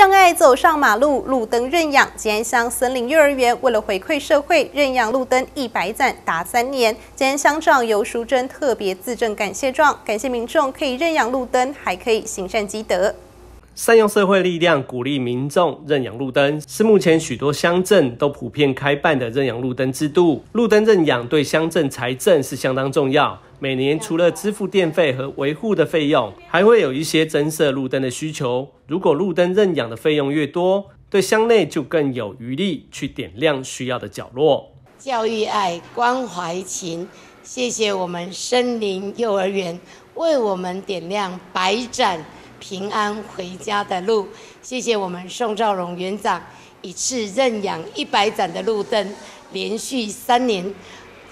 障碍走上马路，路灯认养。吉安乡森林幼儿园为了回馈社会，认养路灯一百盏达三年。吉安乡长尤淑珍特别自证感谢状，感谢民众可以认养路灯，还可以行善积德。善用社会力量，鼓励民众认养路灯，是目前许多乡镇都普遍开办的认养路灯制度。路灯认养对乡镇财政是相当重要。每年除了支付电费和维护的费用，还会有一些增设路灯的需求。如果路灯认养的费用越多，对乡内就更有余力去点亮需要的角落。教育爱，关怀情，谢谢我们森林幼儿园为我们点亮百盏。平安回家的路，谢谢我们宋兆荣园长一次认养一百盏的路灯，连续三年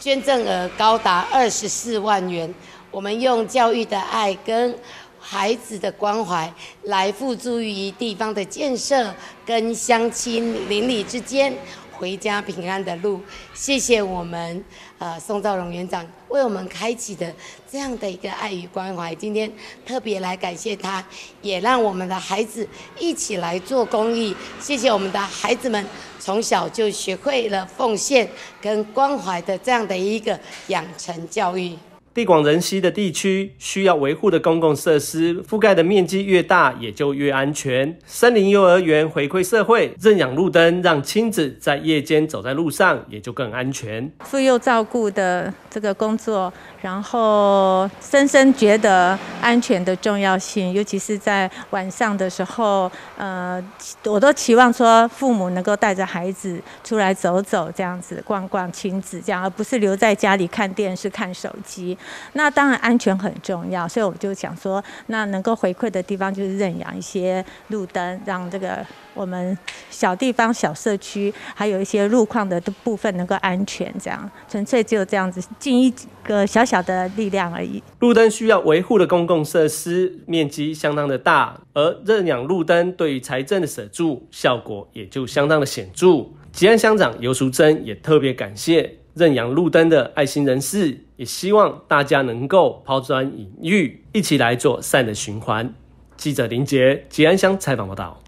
捐赠额高达二十四万元。我们用教育的爱跟孩子的关怀来付诸于地方的建设跟乡亲邻里之间。回家平安的路，谢谢我们呃宋兆荣园长为我们开启的这样的一个爱与关怀。今天特别来感谢他，也让我们的孩子一起来做公益。谢谢我们的孩子们从小就学会了奉献跟关怀的这样的一个养成教育。地广人稀的地区，需要维护的公共设施覆盖的面积越大，也就越安全。森林幼儿园回馈社会，认养路灯，让亲子在夜间走在路上也就更安全。妇幼照顾的这个工作。然后深深觉得安全的重要性，尤其是在晚上的时候，呃，我都期望说父母能够带着孩子出来走走，这样子逛逛亲子这样，而不是留在家里看电视、看手机。那当然安全很重要，所以我就想说，那能够回馈的地方就是认养一些路灯，让这个我们小地方、小社区还有一些路况的部分能够安全，这样纯粹只有这样子尽一个小。小的力量而已。路灯需要维护的公共设施面积相当的大，而认养路灯对于财政的舍助效果也就相当的显著。吉安乡长尤淑珍也特别感谢认养路灯的爱心人士，也希望大家能够抛砖引玉，一起来做善的循环。记者林杰吉安乡采访报道。